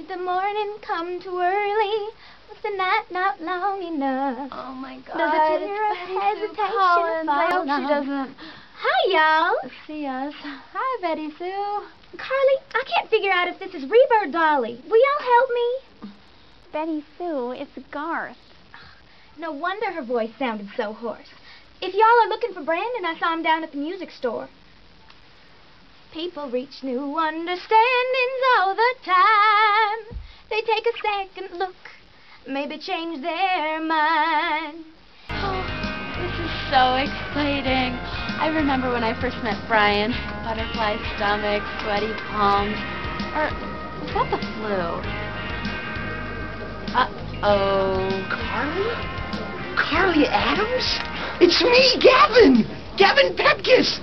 Did the morning come too early? Was the night not long enough? Oh my God. Does a it's tear of hesitation Collins. I fall hope she doesn't Hi, y'all. see us. Hi, Betty Sue. Carly, I can't figure out if this is Reba or Dolly. Will y'all help me? Betty Sue, it's Garth. No wonder her voice sounded so hoarse. If y'all are looking for Brandon, I saw him down at the music store. People reach new understandings all the time. They take a second look, maybe change their mind. Oh, this is so exciting. I remember when I first met Brian. Butterfly stomach, sweaty palms. Or was that the flu? Uh-oh. Carly? Carly Adams? It's me, Gavin! Gavin Pepkis!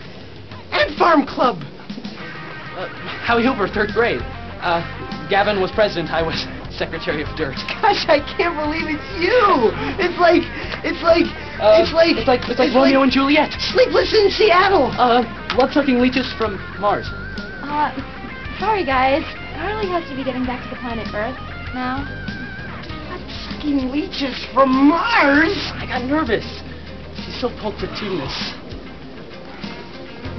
And Farm Club! Howie Hooper, third grade. Uh, Gavin was president. I was secretary of dirt. Gosh, I can't believe it's you! It's like, it's like, Uh, it's like, it's like it's like Romeo and Juliet. Sleepless in Seattle! Uh, blood-sucking leeches from Mars. Uh, sorry guys. Carly has to be getting back to the planet Earth now. Sucking leeches from Mars! I got nervous. She's so pulpitudinous.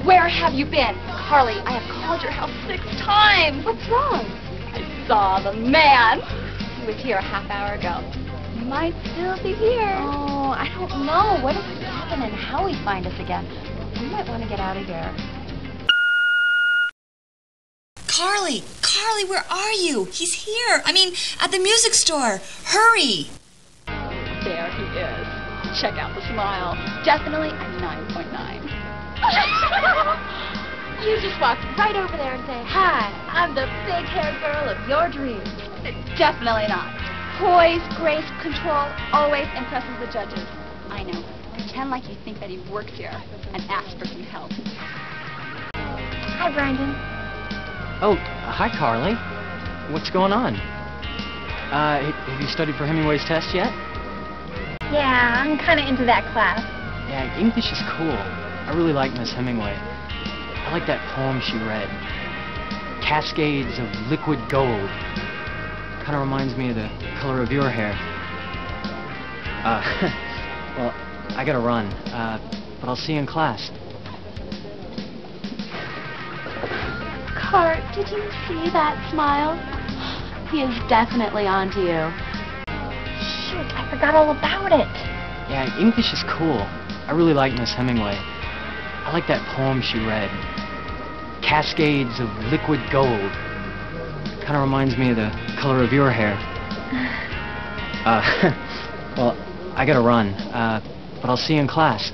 Where have you been? Carly, I have called your house six times. What's wrong? I saw the man. He was here a half hour ago. He might still be here. Oh, I don't know. What if Gavin and Howie find us again? We might want to get out of here. Carly, Carly, where are you? He's here. I mean, at the music store. Hurry. There he is. Check out the smile. Definitely a 9.9. you just walk right over there and say, Hi, I'm the big haired girl of your dreams. Definitely not. Poise, grace, control always impresses the judges. I know. Pretend like you think that he works here and ask for some help. Hi, Brandon. Oh, hi, Carly. What's going on? Uh, have you studied for Hemingway's test yet? Yeah, I'm kind of into that class. Yeah, English is cool. I really like Miss Hemingway. I like that poem she read. Cascades of liquid gold. Kind of reminds me of the color of your hair. Uh, well, I gotta run. Uh, but I'll see you in class. Cart, did you see that smile? He is definitely onto you. Shoot, I forgot all about it. Yeah, English is cool. I really like Miss Hemingway. I like that poem she read. Cascades of liquid gold. Kind of reminds me of the color of your hair. Uh, well, I gotta run. Uh, but I'll see you in class.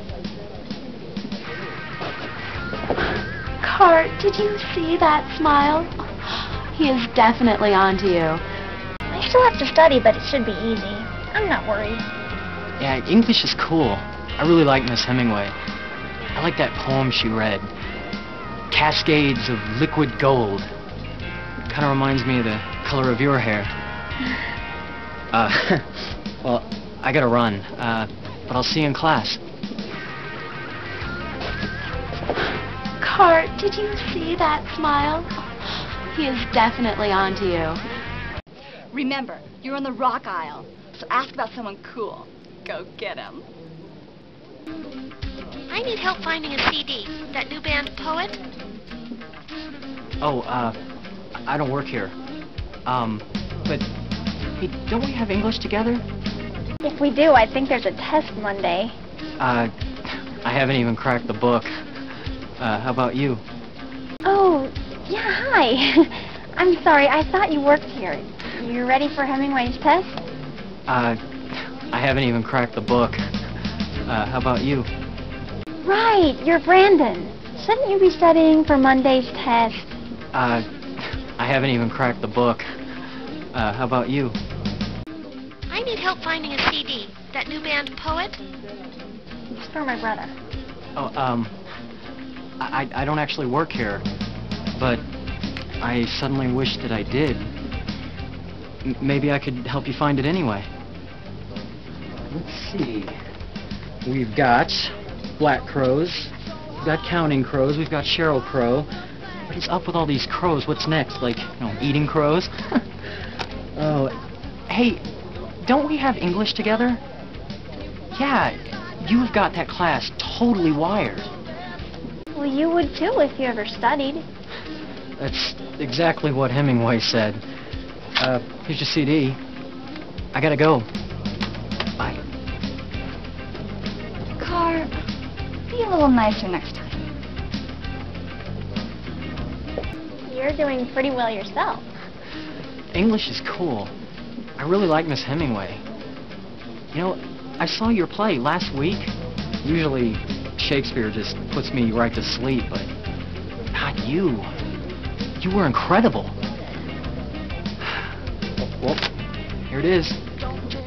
Cart, did you see that smile? He is definitely onto you. I still have to study, but it should be easy. I'm not worried. Yeah, English is cool. I really like Miss Hemingway. I like that poem she read. Cascades of liquid gold. Kind of reminds me of the color of your hair. Uh, well, I gotta run. Uh, but I'll see you in class. Cart, did you see that smile? He is definitely onto you. Remember, you're on the rock aisle, so ask about someone cool. Go get him. I need help finding a CD. That new band Poet? Oh, uh, I don't work here. Um, but, hey, don't we have English together? If we do, I think there's a test Monday. Uh, I haven't even cracked the book. Uh, how about you? Oh, yeah, hi. I'm sorry, I thought you worked here. You ready for Hemingway's test? Uh, I haven't even cracked the book. Uh, how about you? Right, you're Brandon. Shouldn't you be studying for Monday's test? Uh, I haven't even cracked the book. Uh, how about you? I need help finding a CD. That new band Poet? It's for my brother. Oh, um, I, I don't actually work here, but I suddenly wish that I did. M- maybe I could help you find it anyway. Let's see. We've got Black Crowes, we've got Counting Crows, we've got Sheryl Crow, What is up with all these crows? What's next? Like, you know, eating crows? oh, hey, don't we have English together? Yeah, you've got that class totally wired. Well, you would too if you ever studied. That's exactly what Hemingway said. Uh, here's your CD. I gotta go. Little nicer next time. You're doing pretty well yourself. English is cool. I really like Miss Hemingway. You know, I saw your play last week. Usually, Shakespeare just puts me right to sleep, but not you. You were incredible. Well, here it is.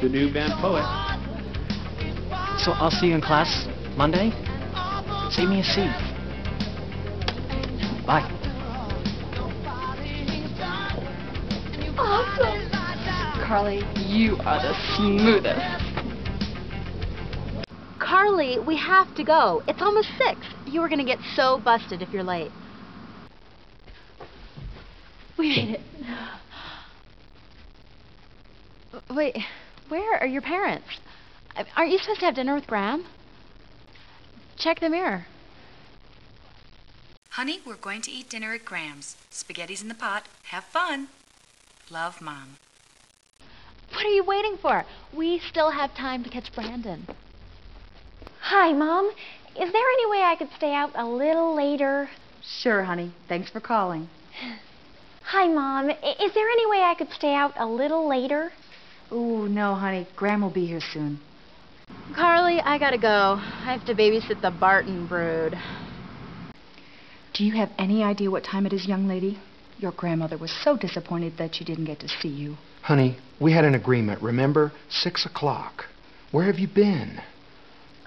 The new band poet. So I'll see you in class Monday. Save me a seat. Bye. Awesome. Carly, you are the smoothest. Carly, we have to go. It's almost six. You are going to get so busted if you're late. We made it. Wait, where are your parents? Aren't you supposed to have dinner with Graham? Check the mirror. Honey, we're going to eat dinner at Graham's. Spaghetti's in the pot. Have fun. Love, Mom. What are you waiting for? We still have time to catch Brandon. Hi, Mom. Is there any way I could stay out a little later? Sure, honey. Thanks for calling. Hi, Mom. I- Is there any way I could stay out a little later? Ooh, no, honey. Graham will be here soon. Carly, I gotta go. I have to babysit the Barton brood. Do you have any idea what time it is, young lady? Your grandmother was so disappointed that she didn't get to see you. Honey, we had an agreement, remember? Six o'clock. Where have you been?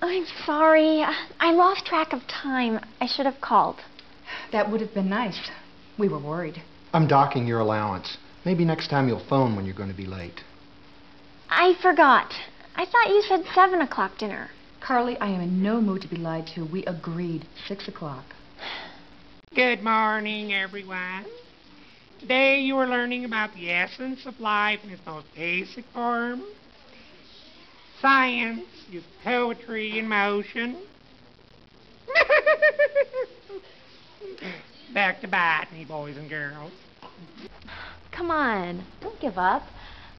I'm sorry. I lost track of time. I should have called. That would have been nice. We were worried. I'm docking your allowance. Maybe next time you'll phone when you're going to be late. I forgot. I thought you said 7 o'clock dinner. Carly, I am in no mood to be lied to. We agreed. Six o'clock. Good morning, everyone. Today you are learning about the essence of life in its most basic form. Science is poetry in motion. Back to botany, boys and girls. Come on, don't give up.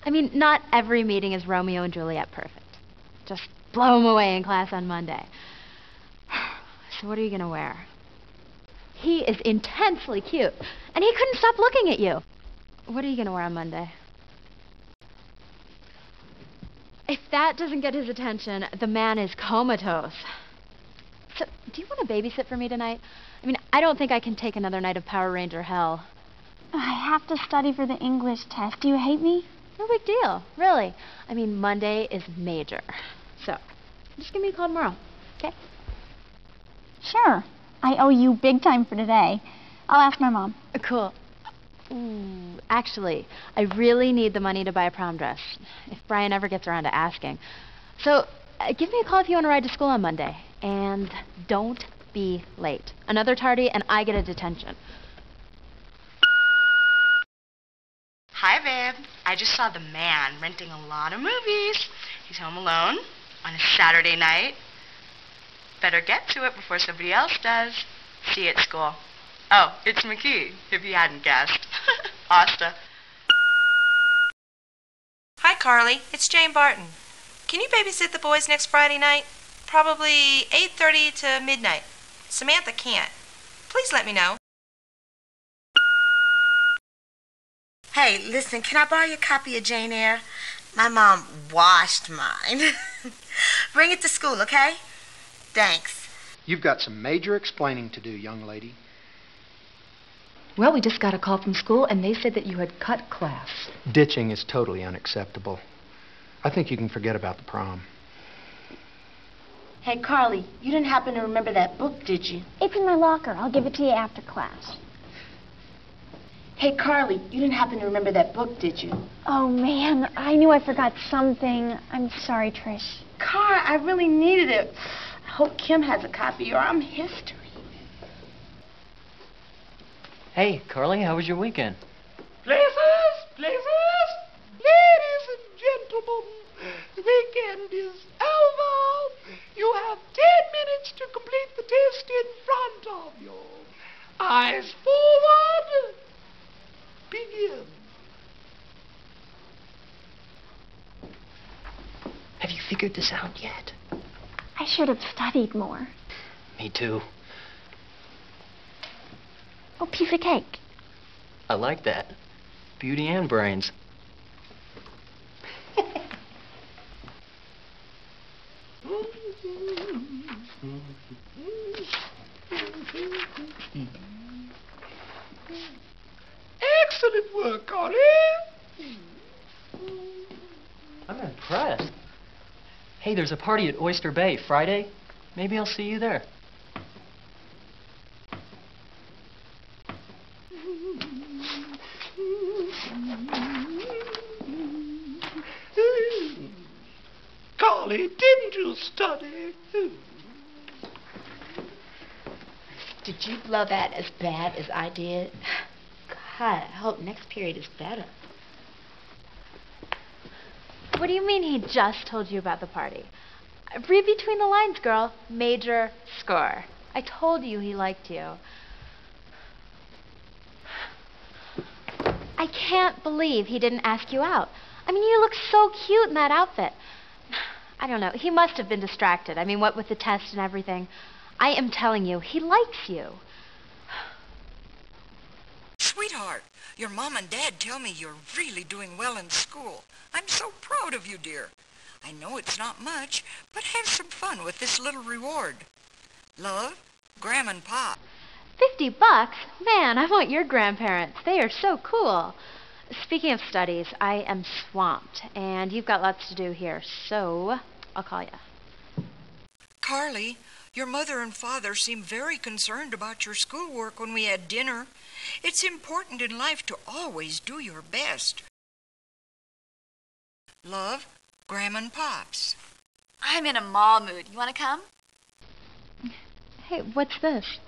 I mean, not every meeting is Romeo and Juliet perfect. Just blow him away in class on Monday. So what are you going to wear? He is intensely cute, and he couldn't stop looking at you. What are you going to wear on Monday? If that doesn't get his attention, the man is comatose. So, do you want to babysit for me tonight? I mean, I don't think I can take another night of Power Ranger hell. I have to study for the English test. Do you hate me? No big deal, really. I mean, Monday is major. So, just give me a call tomorrow, okay? Sure. I owe you big time for today. I'll ask my mom. Cool. Ooh, actually, I really need the money to buy a prom dress, if Brian ever gets around to asking. So, uh, give me a call if you want to ride to school on Monday. And don't be late. Another tardy, and I get a detention. Hi, babe. I just saw The Man renting a lot of movies. He's home alone on a Saturday night. Better get to it before somebody else does. See you at school. Oh, it's McKee, if you hadn't guessed. Asta. Hi, Carly. It's Jane Barton. Can you babysit the boys next Friday night? Probably 8:30 to midnight. Samantha can't. Please let me know. Hey, listen, can I borrow your copy of Jane Eyre? My mom washed mine. Bring it to school, okay? Thanks. You've got some major explaining to do, young lady. Well, we just got a call from school, and they said that you had cut class. Ditching is totally unacceptable. I think you can forget about the prom. Hey, Carly, you didn't happen to remember that book, did you? It's in my locker. I'll give it to you after class. Hey, Carly, you didn't happen to remember that book, did you? Oh, man. I knew I forgot something. I'm sorry, Trish. Car, I really needed it. I hope Kim has a copy or I'm history. Hey, Carly, how was your weekend? Places, places, ladies and gentlemen, the weekend is over. You have ten minutes to complete the test in front of you. Eyes forward. Begin. Have you figured this out yet? I should have studied more. Me too. Oh, piece of cake. I like that. Beauty and brains. Excellent work, Carly. I'm impressed. Hey, there's a party at Oyster Bay Friday. Maybe I'll see you there. Carly, didn't you study? Did you blow that as bad as I did? I hope next period is better. What do you mean he just told you about the party? Read between the lines, girl. Major score. I told you he liked you. I can't believe he didn't ask you out. I mean, you look so cute in that outfit. I don't know. He must have been distracted. I mean, what with the test and everything. I am telling you, he likes you. Sweetheart, your mom and dad tell me you're really doing well in school. I'm so proud of you, dear. I know it's not much, but have some fun with this little reward. Love, Gram and Pop. Fifty bucks? Man, I want your grandparents. They are so cool. Speaking of studies, I am swamped, and you've got lots to do here, so I'll call you. Carly, your mother and father seemed very concerned about your schoolwork when we had dinner. It's important in life to always do your best. Love, Gram and Pops. I'm in a mall mood. You want to come? Hey, what's this?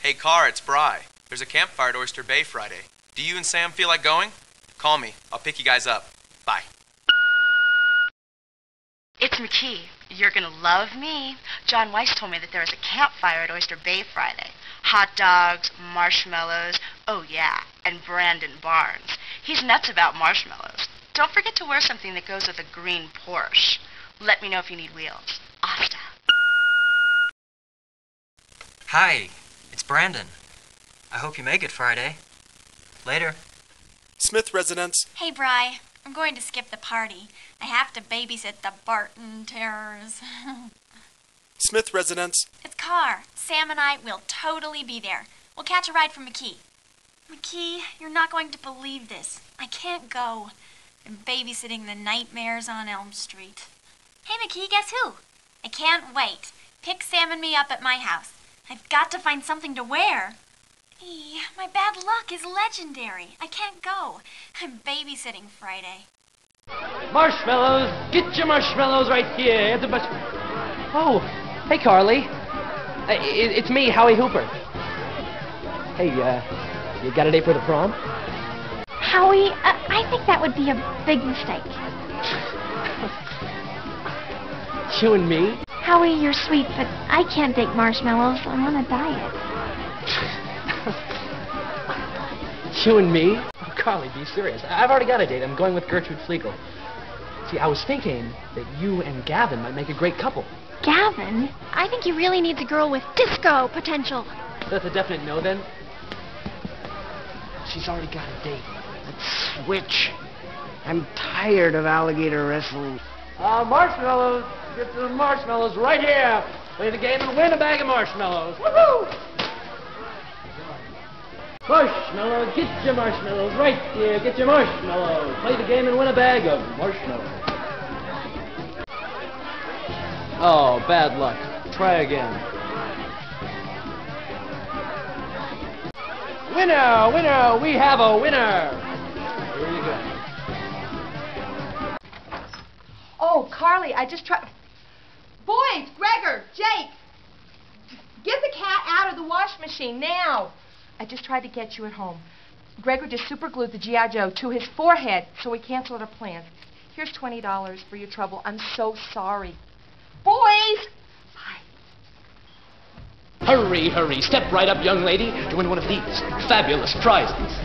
Hey, Car, it's Bry. There's a campfire at Oyster Bay Friday. Do you and Sam feel like going? Call me. I'll pick you guys up. Bye. It's McKee. You're gonna love me. John Weiss told me that there was a campfire at Oyster Bay Friday. Hot dogs, marshmallows, oh yeah, and Brandon Barnes. He's nuts about marshmallows. Don't forget to wear something that goes with a green Porsche. Let me know if you need wheels. Asta. Hi, it's Brandon. I hope you make it Friday. Later. Smith Residence. Hey, Bry. I'm going to skip the party. I have to babysit the Barton Terrors. Smith Residence. it's Carr. Sam and I will totally be there. We'll catch a ride from McKee. McKee, you're not going to believe this. I can't go. I'm babysitting the nightmares on Elm Street. Hey, McKee, guess who? I can't wait. Pick Sam and me up at my house. I've got to find something to wear. My bad luck is legendary. I can't go. I'm babysitting Friday. Marshmallows! Get your marshmallows right here. It's a bunch. Oh, hey, Carly. Uh, it, it's me, Howie Hooper. Hey, uh, you got a date for the prom? Howie, uh, I think that would be a big mistake. You and me? Howie, you're sweet, but I can't take marshmallows. I'm on a diet. You and me? Oh, Carly, be serious. I've already got a date. I'm going with Gertrude Flegel. See, I was thinking that you and Gavin might make a great couple. Gavin, I think he really needs a girl with disco potential. That's a definite no, then? She's already got a date. Let's switch. I'm tired of alligator wrestling. Uh, marshmallows! Get the marshmallows right here! Play the game and win a bag of marshmallows! Woohoo! Marshmallows, get your marshmallows right here. Get your marshmallows. Play the game and win a bag of marshmallows. Oh, bad luck. Try again. Winner, winner, we have a winner. Here you go. Oh, Carly, I just tried. Boys, Gregor, Jake. Get the cat out of the wash machine now. I just tried to get you at home. Gregor just superglued the G.I. Joe to his forehead, so we canceled our plans. Here's $20 for your trouble. I'm so sorry. Boys! Hurry, hurry. Step right up, young lady, to win one of these fabulous prizes.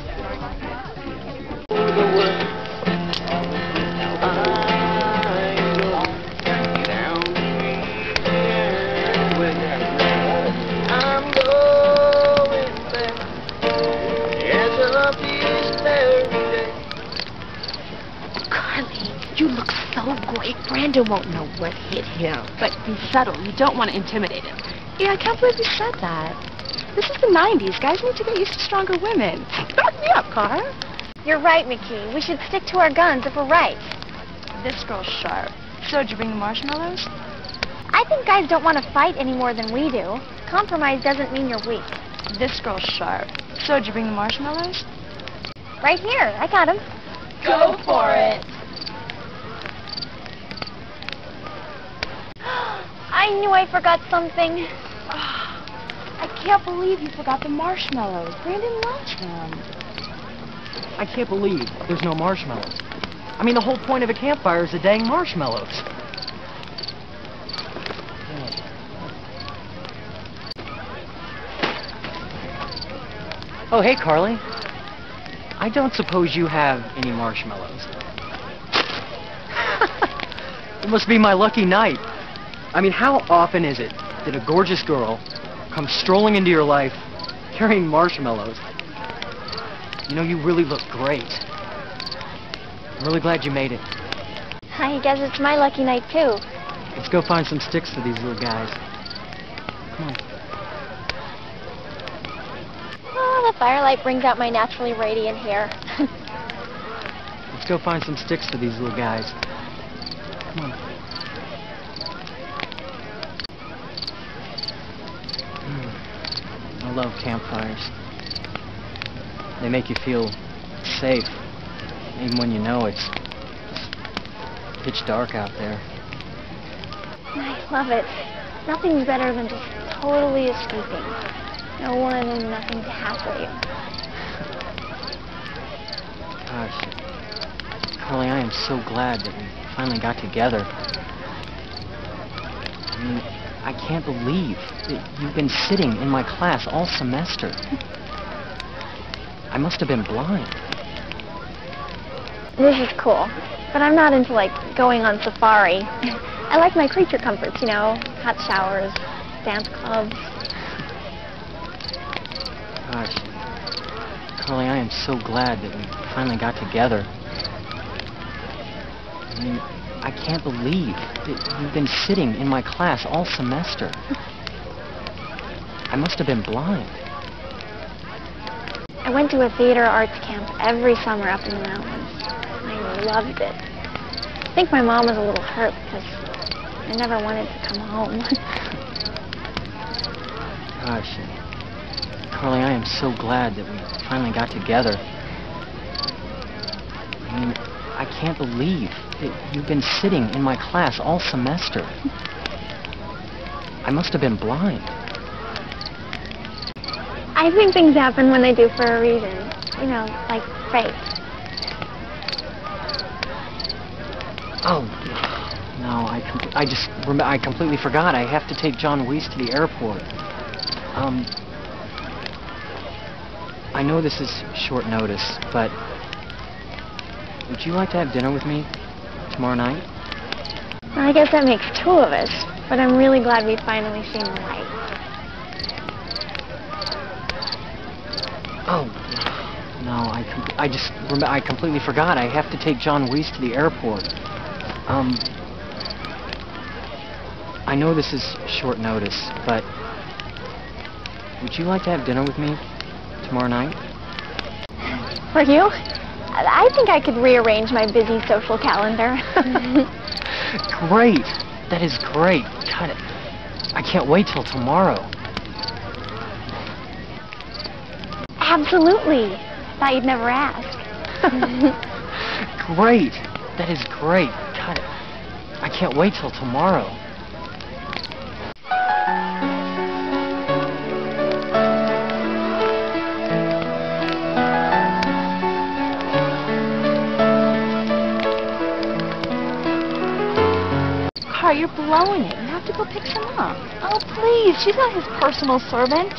Carly, you look so great. Brandon won't know what hit him. But be subtle. You don't want to intimidate him. Yeah, I can't believe you said that. This is the 90s. Guys need to get used to stronger women. Back me up, Car. You're right, McKee. We should stick to our guns if we're right. This girl's sharp. So, did you bring the marshmallows? I think guys don't want to fight any more than we do. Compromise doesn't mean you're weak. This girl's sharp. So, did you bring the marshmallows? Right here. I got 'em. Go for it. I knew I forgot something. I can't believe you forgot the marshmallows. Brandon loves them. I can't believe there's no marshmallows. I mean, the whole point of a campfire is the dang marshmallows. Oh, hey, Carly. I don't suppose you have any marshmallows. it must be my lucky night. I mean, how often is it that a gorgeous girl comes strolling into your life carrying marshmallows? You know, you really look great. I'm really glad you made it. I guess it's my lucky night, too. Let's go find some sticks for these little guys. Come on. Oh, the firelight brings out my naturally radiant hair. Let's go find some sticks for these little guys. Come on. Mm. I love campfires. They make you feel safe, even when you know it's pitch dark out there. I love it. Nothing's better than just totally escaping. No one and nothing to hassle you. Gosh, Carly, I am so glad that we finally got together. I can't believe that you've been sitting in my class all semester. I must have been blind. This is cool. But I'm not into, like, going on safari. I like my creature comforts, you know, hot showers, dance clubs. Gosh, Carly, I am so glad that we finally got together. I mean, I can't believe that you've been sitting in my class all semester. I must have been blind. I went to a theater arts camp every summer up in the mountains. I loved it. I think my mom was a little hurt because I never wanted to come home. Gosh, Carly, I am so glad that we finally got together. I mean, I can't believe that you've been sitting in my class all semester. I must have been blind. I think things happen when they do for a reason. You know, like fate. Oh, no, I, I just, rem- I completely forgot. I have to take John Weiss to the airport. Um, I know this is short notice, but would you like to have dinner with me tomorrow night? I guess that makes two of us, but I'm really glad we've finally seen the light. Oh, no, I, I just, rem- I completely forgot. I have to take John Weiss to the airport. Um, I know this is short notice, but would you like to have dinner with me tomorrow night? For you? I think I could rearrange my busy social calendar. Great. That is great. God, I can't wait till tomorrow. Absolutely. Thought you'd never ask. Great. That is great. God, I can't wait till tomorrow. Blowing it. You have to go pick some up. Oh, please. She's not his personal servant.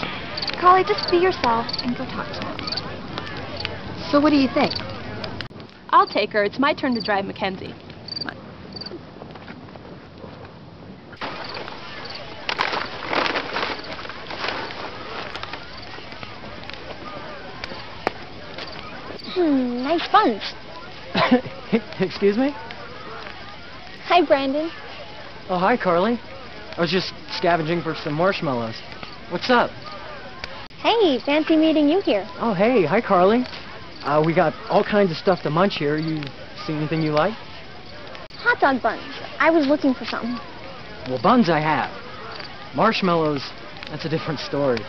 Carly, just be yourself and go talk to him. So what do you think? I'll take her. It's my turn to drive McKenzie. Come on. Hmm, nice buns. Excuse me? Hi, Brandon. Oh, hi, Carly. I was just scavenging for some marshmallows. What's up? Hey, fancy meeting you here. Oh, hey. Hi, Carly. Uh, we got all kinds of stuff to munch here. You see anything you like? Hot dog buns. I was looking for something. Well, buns I have. Marshmallows, that's a different story.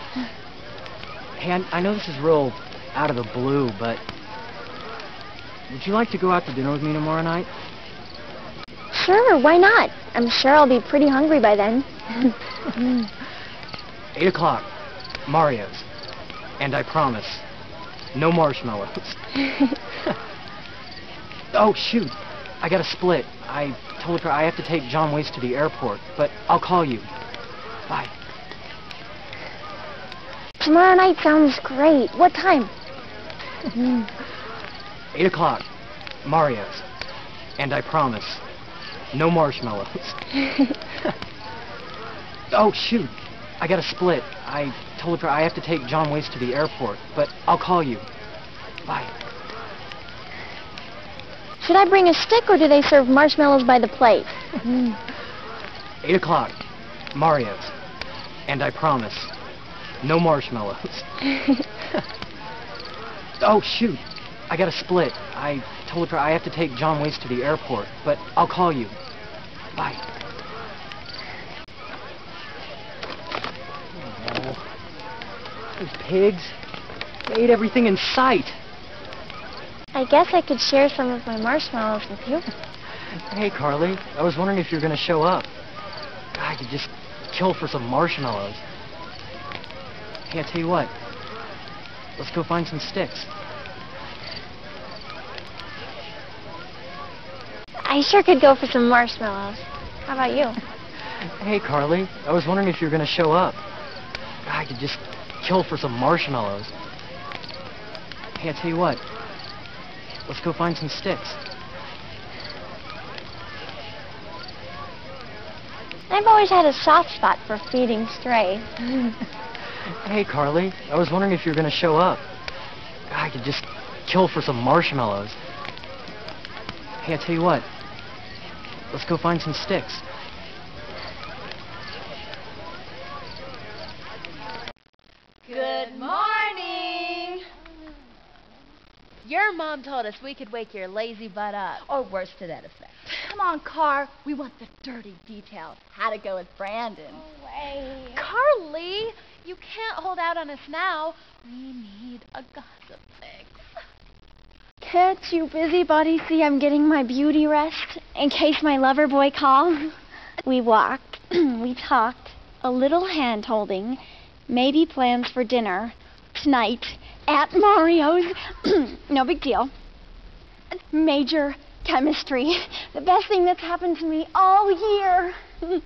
Hey, I, I know this is real out of the blue, but would you like to go out to dinner with me tomorrow night? Sure, why not? I'm sure I'll be pretty hungry by then. Eight o'clock. Mario's. And I promise, no marshmallows. oh, shoot. I got a split. I told her I have to take John Wace to the airport, but I'll call you. Bye. Tomorrow night sounds great. What time? Eight o'clock. Mario's. And I promise, no marshmallows. oh, shoot. I got a split. I told her I have to take John Wace to the airport, but I'll call you. Bye. Should I bring a stick or do they serve marshmallows by the plate? Eight o'clock. Mario's. And I promise, no marshmallows. oh, shoot. I got a split. I told her I have to take John Wace to the airport, but I'll call you. Bye. Oh, those pigs. They ate everything in sight. I guess I could share some of my marshmallows with you. Hey, Carly. I was wondering if you were going to show up. I could just kill for some marshmallows. Hey, I tell you what. Let's go find some sticks. I sure could go for some marshmallows. How about you? Hey, Carly. I was wondering if you were going to show up. I could just kill for some marshmallows. Hey, I tell you what. Let's go find some sticks. I've always had a soft spot for feeding strays. Hey, Carly. I was wondering if you were going to show up. I could just kill for some marshmallows. Hey, I tell you what. Let's go find some sticks. Good morning. Your mom told us we could wake your lazy butt up. Or worse to that effect. Come on, Car. We want the dirty details. How to go with Brandon. Way. Carly, you can't hold out on us now. We need a gossip fix. Can't you busybody see I'm getting my beauty rest in case my lover boy calls? We walked, we talked, a little hand holding, maybe plans for dinner tonight at Mario's. no big deal. Major chemistry. The best thing that's happened to me all year. I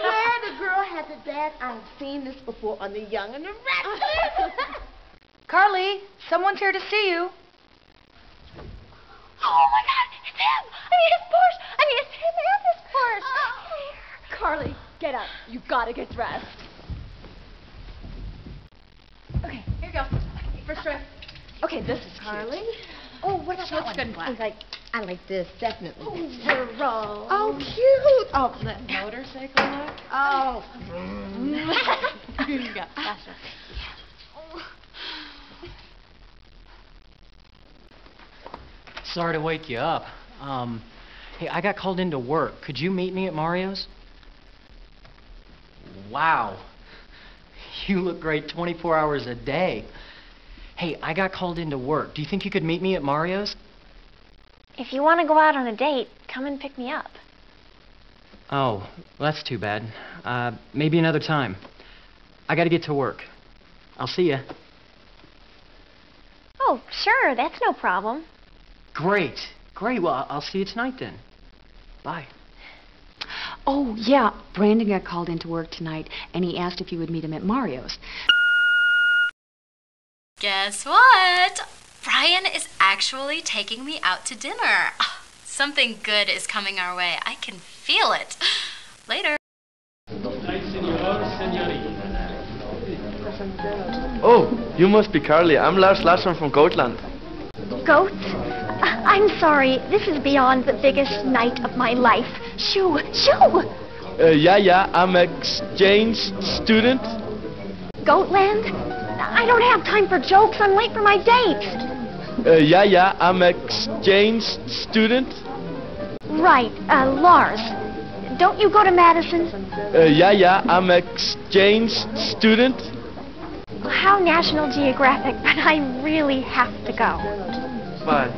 swear the girl has it bad. I've seen this before on The Young and the Restless. Carly, someone's here to see you. Oh my god, it's him! I mean, his Porsche! I mean, it's him and his Porsche! Oh. Carly, get up. You've gotta get dressed. Okay, here you go. First dress. Okay, this is Carly? cute. Oh, what about that looks one? good. I like, I like this, definitely. Hurrah. Oh, cute. Oh, that motorcycle look. Oh. Here you go. Faster. Sorry to wake you up. Um, hey, I got called into work. Could you meet me at Mario's? Wow. You look great 24 hours a day. Hey, I got called into work. Do you think you could meet me at Mario's? If you want to go out on a date, come and pick me up. Oh, well, that's too bad. Uh, maybe another time. I gotta get to work. I'll see you. Oh, sure, that's no problem. Great, Great. Well, I'll see you tonight then. Bye. Oh, yeah. Brandon got called into work tonight, and he asked if you would meet him at Mario's. Guess what? Brian is actually taking me out to dinner. Ah, Something good is coming our way. I can feel it. Later. Oh, you must be Carly. I'm Lars Larsson from Goatland. Goats? I- I'm sorry. This is beyond the biggest night of my life. Shoo! Shoo! Uh, yeah, yeah, I'm exchange student. Goatland? I don't have time for jokes. I'm late for my date. Uh, yeah, yeah, I'm exchange student. Right, uh, Lars. Don't you go to Madison? Uh, yeah, yeah, I'm exchange student. How National Geographic, but I really have to go. Bye.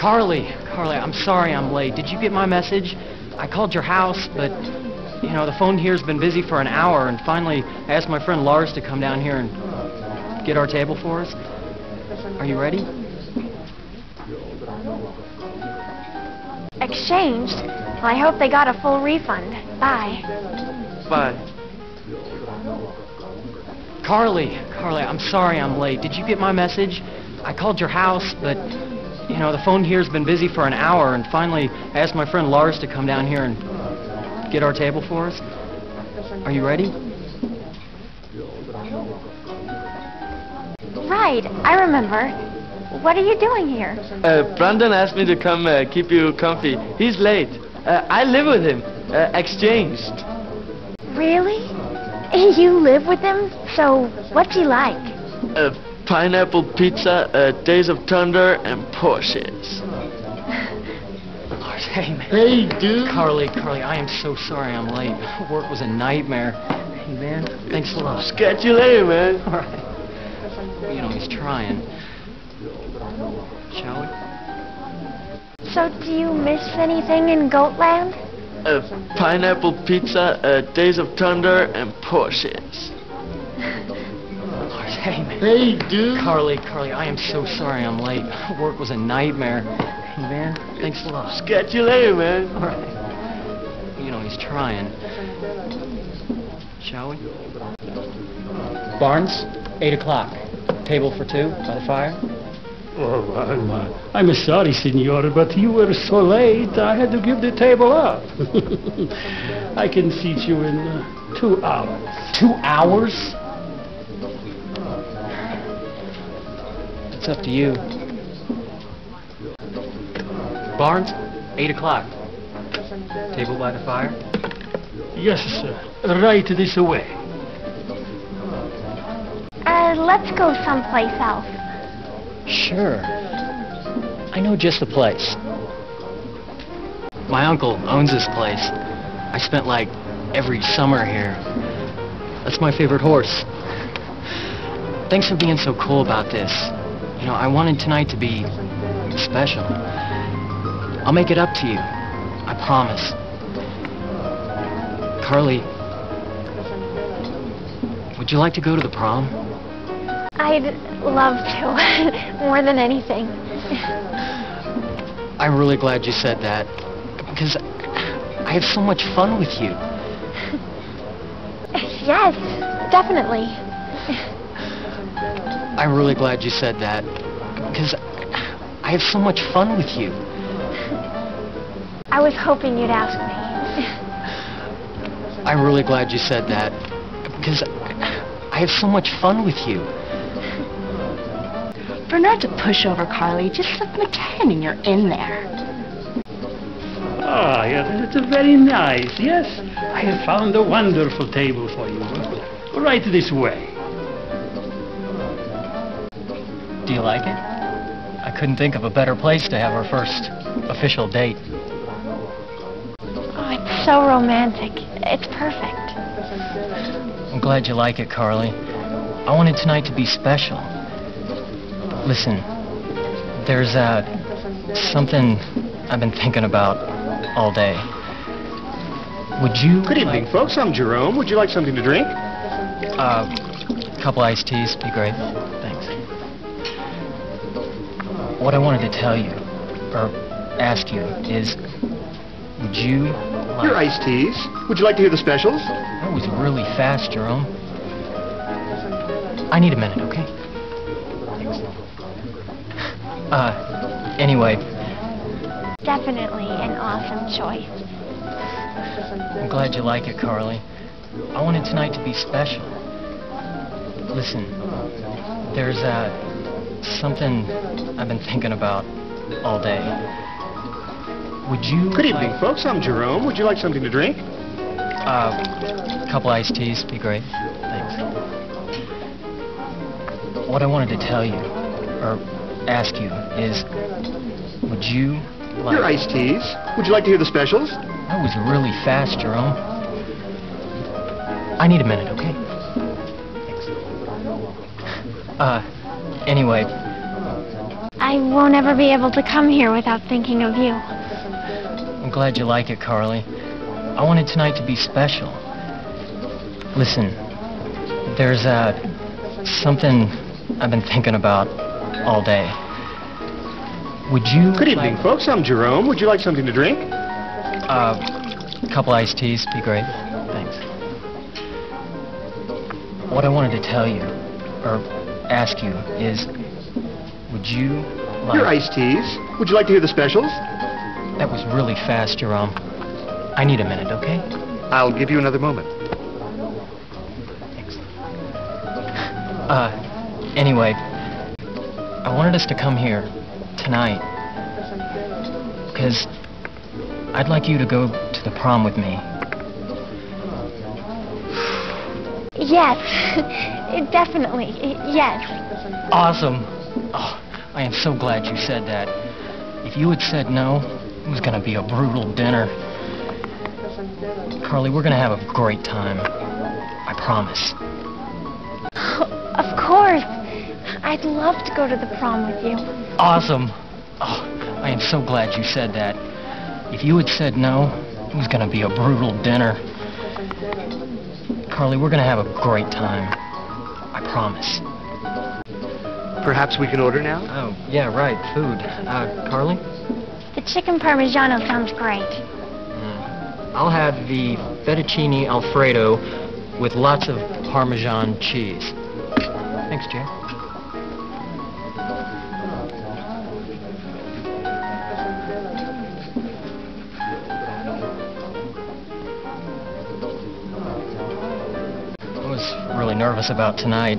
Carly, Carly, I'm sorry I'm late. Did you get my message? I called your house, but you know the phone here's been busy for an hour, and finally I asked my friend Lars to come down here and get our table for us. Are you ready? Exchanged? Well, I hope they got a full refund. Bye. Bye. Carly, Carly, I'm sorry I'm late. Did you get my message? I called your house, but you know the phone here's been busy for an hour, and finally I asked my friend Lars to come down here and get our table for us. Are you ready? Right, I remember. What are you doing here? Uh, Brandon asked me to come uh, keep you comfy. He's late. Uh, I live with him. Uh, exchanged. Really? You live with him? So, what's he like? Uh, pineapple pizza, uh, Days of Thunder, and Porsches. Lars, hey man. Hey, dude. Carly, Carly, I am so sorry I'm late. Work was a nightmare. Hey man, thanks a lot. Catch you later, man. All right. You know he's trying. Shall we? So, do you miss anything in Goatland? Uh, pineapple pizza, uh, Days of Thunder, and Porsches. Lars, hey man. Hey, dude. Carly, Carly, I am so sorry I'm late. Work was a nightmare. Hey man, thanks a lot. Catch you later, man. All right. You know he's trying. Shall we? Barnes, eight o'clock. Table for two by the fire. Oh, I'm, uh, I'm sorry, Signore, but you were so late, I had to give the table up. I can seat you in uh, two hours. Two hours? It's up to you. Barnes, eight o'clock. Table by the fire. Yes, sir. Right this way. Uh, let's go someplace else. Sure. I know just the place. My uncle owns this place. I spent like every summer here. That's my favorite horse. Thanks for being so cool about this. You know, I wanted tonight to be special. I'll make it up to you. I promise. Carly, would you like to go to the prom? I'd love to, more than anything. I'm really glad you said that. Because I have so much fun with you. Yes, definitely. I'm really glad you said that. Because I have so much fun with you. I was hoping you'd ask me. I'm really glad you said that. Because I have so much fun with you. For not to push over Carly, just pretending you're in there. Ah, yes, it's very nice. Yes, I have found a wonderful table for you. Right this way. Do you like it? I couldn't think of a better place to have our first official date. Oh, it's so romantic. It's perfect. I'm glad you like it, Carly. I wanted tonight to be special. Listen, there's uh, something I've been thinking about all day. Would you? Good evening, folks. I'm Jerome. Would you like something to drink? Uh, a couple iced teas, be great. Thanks. What I wanted to tell you, or ask you, is would you like... Your iced teas. Would you like to hear the specials? That was really fast, Jerome. I need a minute, okay? Uh, anyway, Definitely an awesome choice. I'm glad you like it, Carly. I wanted tonight to be special. Listen, there's uh, something I've been thinking about all day. Would you Good evening, like, folks. I'm Jerome. Would you like something to drink? uh, a couple iced teas be great? Thanks. What I wanted to tell you, or ask you, is would you like... Your iced teas. Would you like to hear the specials? That was really fast, Jerome. I need a minute, okay? Uh, anyway, I won't ever be able to come here without thinking of you. I'm glad you like it, Carly. I wanted tonight to be special. Listen, there's, uh, something I've been thinking about all day. Would you... Good evening, folks. I'm Jerome. Would you like something to drink? Uh, a couple iced teas be great. Thanks. What I wanted to tell you, or ask you, is would you like... Your iced teas. Would you like to hear the specials? That was really fast, Jerome. I need a minute, okay? I'll give you another moment. Uh, anyway, wanted us to come here tonight because I'd like you to go to the prom with me. Yes, definitely, yes. Awesome. Oh, I am so glad you said that. If you had said no, it was going to be a brutal dinner. Carly, we're going to have a great time. I promise. I'd love to go to the prom with you. Awesome. Oh, I am so glad you said that. If you had said no, it was going to be a brutal dinner. Carly, we're going to have a great time. I promise. Perhaps we can order now? Oh, yeah, right. Food. Uh, Carly? The chicken parmigiano sounds great. I'll have the fettuccine alfredo with lots of Parmesan cheese. Thanks, Jay. About tonight.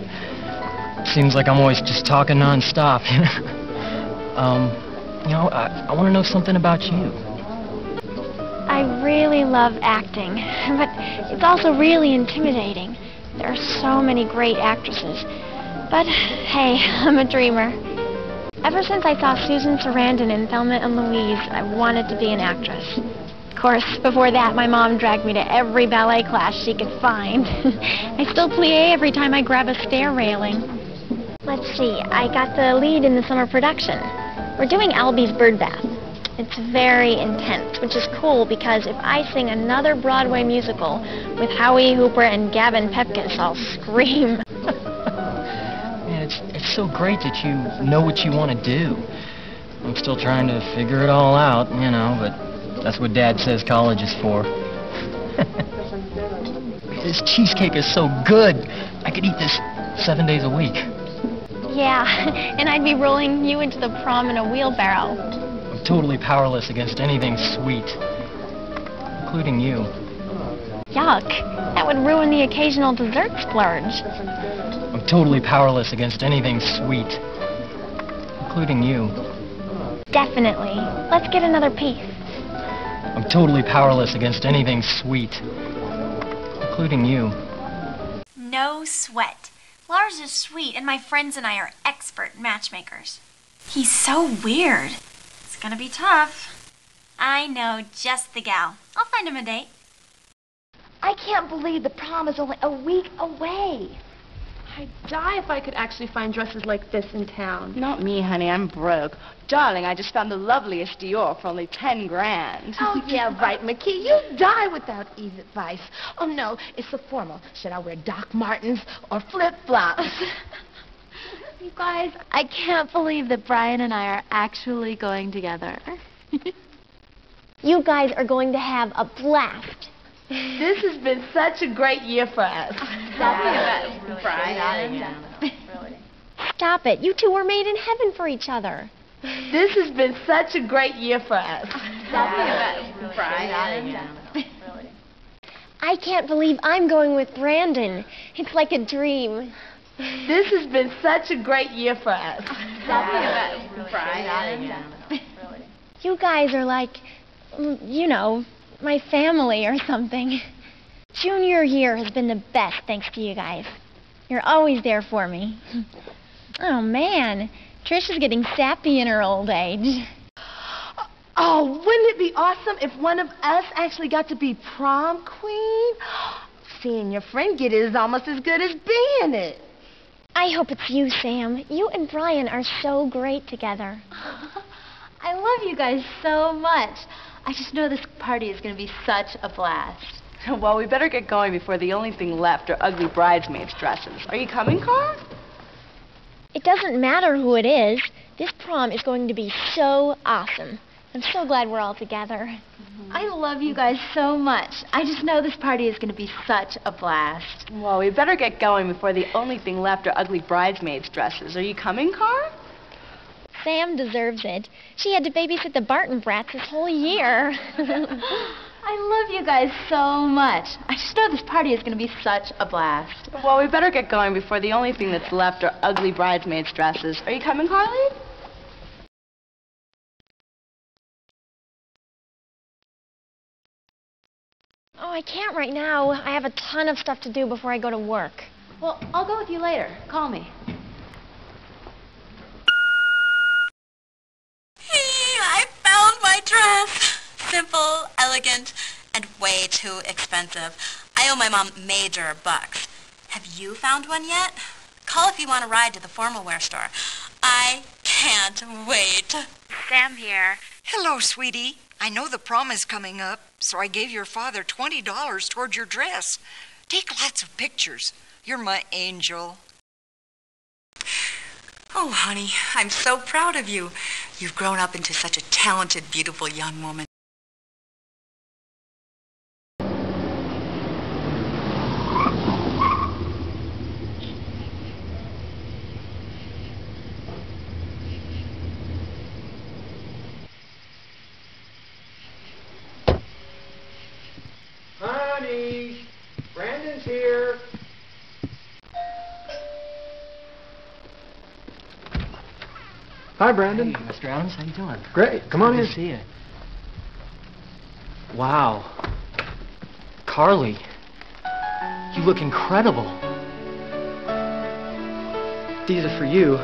Seems like I'm always just talking nonstop. um, you know, I, I want to know something about you. I really love acting, but it's also really intimidating. There are so many great actresses. But hey, I'm a dreamer. Ever since I saw Susan Sarandon in Thelma and Louise, I wanted to be an actress. Of course, before that, my mom dragged me to every ballet class she could find. I still plie every time I grab a stair railing. Let's see, I got the lead in the summer production. We're doing Albie's Bird Bath. It's very intense, which is cool because if I sing another Broadway musical with Howie Hooper and Gavin Pepkus, I'll scream. Man, it's, it's so great that you know what you want to do. I'm still trying to figure it all out, you know, but that's what Dad says college is for. this cheesecake is so good. I could eat this seven days a week. Yeah, and I'd be rolling you into the prom in a wheelbarrow. I'm totally powerless against anything sweet, including you. Yuck. That would ruin the occasional dessert splurge. I'm totally powerless against anything sweet, including you. Definitely. Let's get another piece. I'm totally powerless against anything sweet, including you. No sweat. Lars is sweet, and my friends and I are expert matchmakers. He's so weird. It's gonna be tough. I know just the gal. I'll find him a date. I can't believe the prom is only a week away. I'd die if I could actually find dresses like this in town. Not me, honey. I'm broke. Darling, I just found the loveliest Dior for only ten grand. Oh, yeah, right, McKee. You die without Eve's advice. Oh, no, it's the formal. Should I wear Doc Martens or flip-flops? You guys, I can't believe that Brian and I are actually going together. You guys are going to have a blast. This has been such a great year for us. Stop it. You two were made in heaven for each other. This has been such a great year for us. I can't believe I'm going with Brandon. It's like a dream. This has been such a great year for us. You guys are like, you know, my family or something. Junior year has been the best thanks to you guys. You're always there for me. Oh, man. Trish is getting sappy in her old age. Oh, wouldn't it be awesome if one of us actually got to be prom queen? Seeing your friend get it is almost as good as being it. I hope it's you, Sam. You and Brian are so great together. I love you guys so much. I just know this party is going to be such a blast. Well, we better get going before the only thing left are ugly bridesmaids' dresses. Are you coming, Carl? It doesn't matter who it is. This prom is going to be so awesome. I'm so glad we're all together. I love you guys so much. I just know this party is going to be such a blast. Well, we better get going before the only thing left are ugly bridesmaids' dresses. Are you coming, Carl? Sam deserves it. She had to babysit the Barton brats this whole year. I love you guys so much. I just know this party is going to be such a blast. Well, we better get going before the only thing that's left are ugly bridesmaids' dresses. Are you coming, Carly? oh, I can't right now. I have a ton of stuff to do before I go to work. Well, I'll go with you later. Call me. I found my dress. Simple, elegant, and way too expensive. I owe my mom major bucks. Have you found one yet? Call if you want a ride to the formal wear store. I can't wait. Sam here. Hello, sweetie. I know the prom is coming up, so I gave your father $20 toward your dress. Take lots of pictures. You're my angel. Oh, honey, I'm so proud of you. You've grown up into such a talented, beautiful young woman. Honey, Brandon's here. Hi, Brandon. Hey, Mr. Adams, how you doing? Great. Come on Good in. to see you. Wow. Carly, you look incredible. These are for you.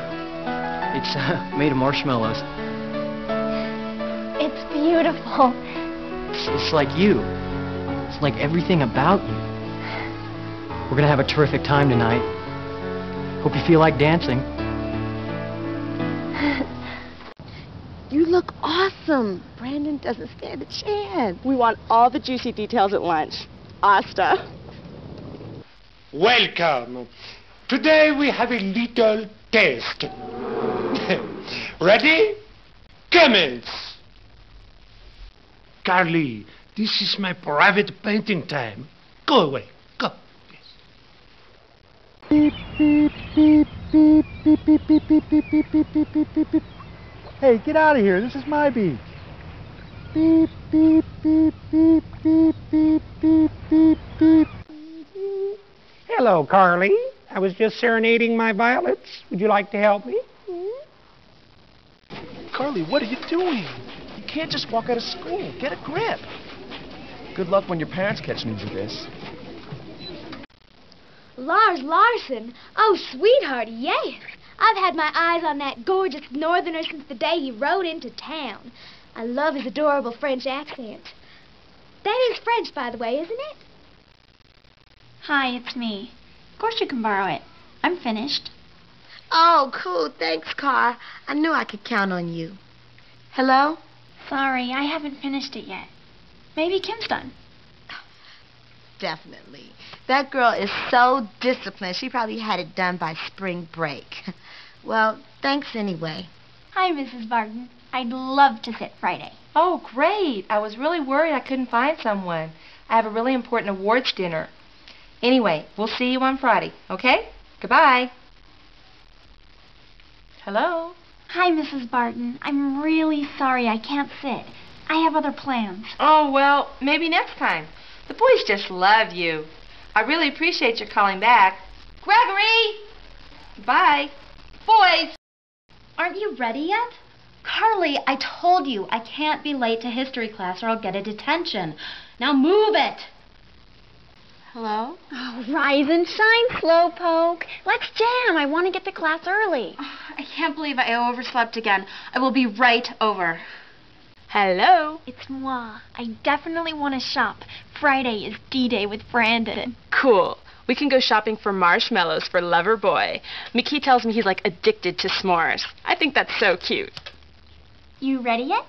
It's uh, made of marshmallows. It's beautiful. It's, it's like you. It's like everything about you. We're gonna have a terrific time tonight. Hope you feel like dancing. Awesome. Brandon doesn't stand a chance. We want all the juicy details at lunch. Asta. Welcome. Today we have a little test. Ready? Commence. Carly, this is my private painting time. Go away. Go. Beep, beep, beep, beep, beep, beep, beep, beep, beep, beep, beep, beep, beep, beep, beep. Hey, get out of here. This is my beach. Beep, beep, beep, beep, beep, beep, beep, beep, beep. Hello, Carly. I was just serenading my violets. Would you like to help me? Carly, what are you doing? You can't just walk out of school. Get a grip. Good luck when your parents catch news of this. Lars Larson? Oh, sweetheart, yes. I've had my eyes on that gorgeous northerner since the day he rode into town. I love his adorable French accent. That is French, by the way, isn't it? Hi, it's me. Of course you can borrow it. I'm finished. Oh, cool. Thanks, Car. I knew I could count on you. Hello? Sorry, I haven't finished it yet. Maybe Kim's done. Definitely. That girl is so disciplined. She probably had it done by spring break. Well, thanks anyway. Hi, Mrs. Barton. I'd love to sit Friday. Oh, great. I was really worried I couldn't find someone. I have a really important awards dinner. Anyway, we'll see you on Friday, okay? Goodbye. Hello? Hi, Mrs. Barton. I'm really sorry I can't sit. I have other plans. Oh, well, maybe next time. The boys just love you. I really appreciate your calling back. Gregory! Bye. Boys! Aren't you ready yet? Carly, I told you I can't be late to history class or I'll get a detention. Now move it! Hello? Oh, rise and shine, Slowpoke. Let's jam. I want to get to class early. Oh, I can't believe I overslept again. I will be right over. Hello? It's moi. I definitely want to shop. Friday is D-Day with Brandon. Cool. We can go shopping for marshmallows for Lover Boy. McKee tells me he's like addicted to s'mores. I think that's so cute. You ready yet?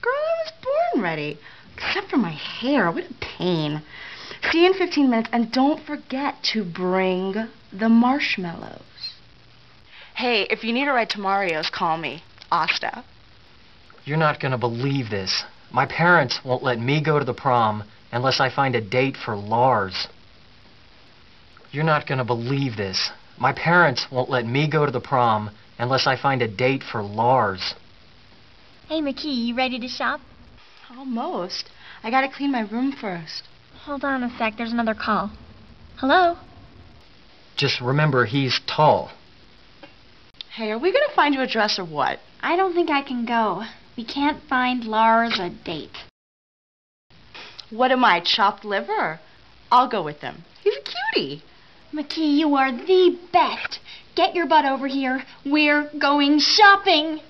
Girl, I was born ready. Except for my hair. What a pain. See you in 15 minutes, and don't forget to bring the marshmallows. Hey, if you need a ride to Mario's, call me. Asta. You're not going to believe this. My parents won't let me go to the prom unless I find a date for Lars. You're not going to believe this. My parents won't let me go to the prom unless I find a date for Lars. Hey, McKee, you ready to shop? Almost. I gotta clean my room first. Hold on a sec. There's another call. Hello? Just remember, he's tall. Hey, are we gonna find you a dress or what? I don't think I can go. We can't find Lars a date. What am I, chopped liver? I'll go with him. He's a cutie. McKee, you are the best. Get your butt over here. We're going shopping.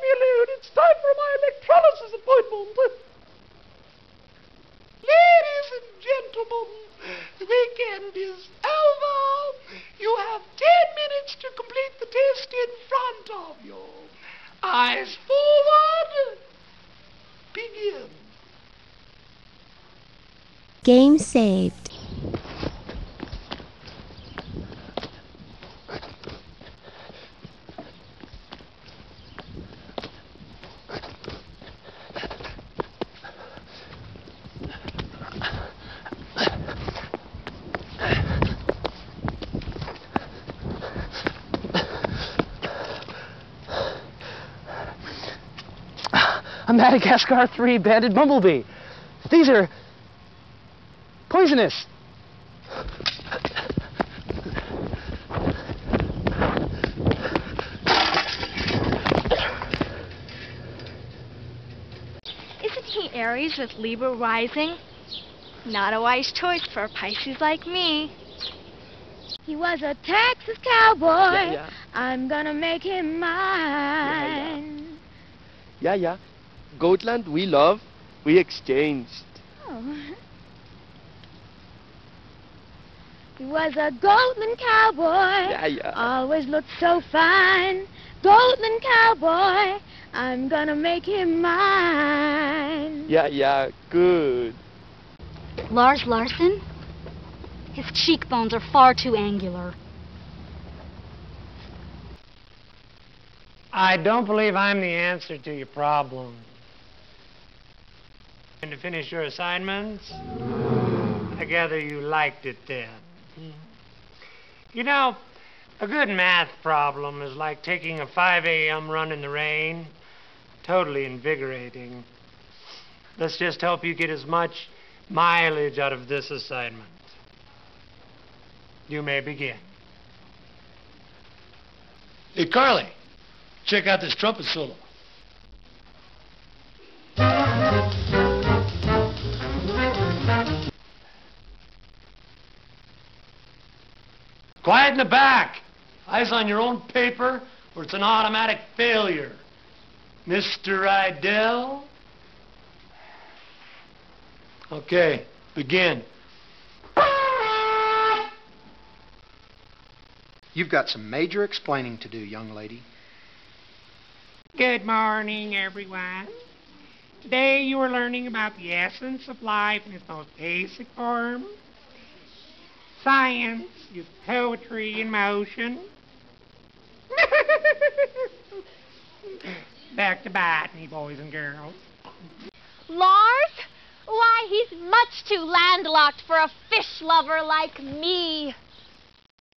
Me alone. It's time for my electrolysis appointment. Ladies and gentlemen, the weekend is over. You have ten minutes to complete the test in front of you. Eyes forward. Begin. Game saved. A Madagascar 3 banded bumblebee. These are poisonous. Isn't he Aries with Libra rising? Not a wise choice for a Pisces like me. He was a Texas cowboy. Yeah, yeah. I'm gonna make him mine. Yeah, yeah. Goatland, we love. We exchanged. Oh. He was a Goldman cowboy. Yeah, yeah. Always looked so fine. Goldman cowboy. I'm gonna make him mine. Yeah, yeah. Good. Lars Larson? His cheekbones are far too angular. I don't believe I'm the answer to your problem. And to finish your assignments? I gather you liked it then. Mm. You know, a good math problem is like taking a 5 a.m. run in the rain. Totally invigorating. Let's just hope you get as much mileage out of this assignment. You may begin. Hey, Carly, check out this trumpet solo. Quiet in the back. Eyes on your own paper, or it's an automatic failure. Mr. Idell? Okay, begin. You've got some major explaining to do, young lady. Good morning, everyone. Today you are learning about the essence of life in its most basic form. Science is poetry in motion. Back to botany, boys and girls. Lars? Why, he's much too landlocked for a fish lover like me.